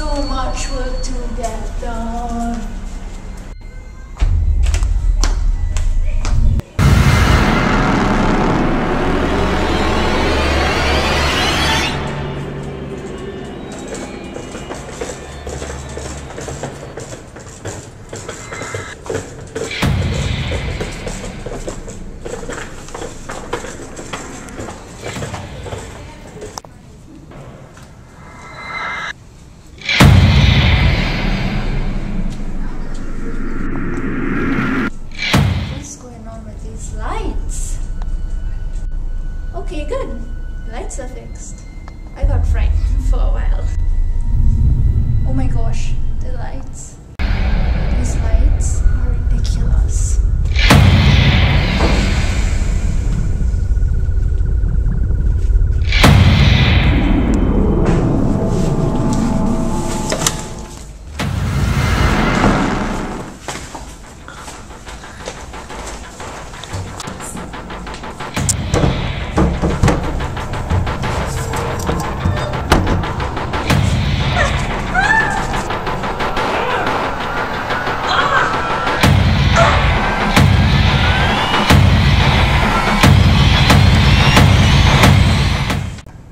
So much work to get done. Good. Lights are fixed. I got frightened for a while.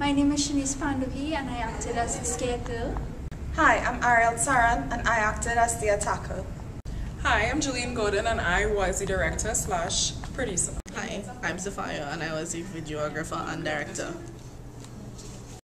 My name is Shanice Panduhi and I acted as the scarecrow. Hi, I'm Ariel Saran and I acted as the attacker. Hi, I'm Julian Gordon and I was the director slash producer. Hi, I'm Sophia and I was the videographer and director.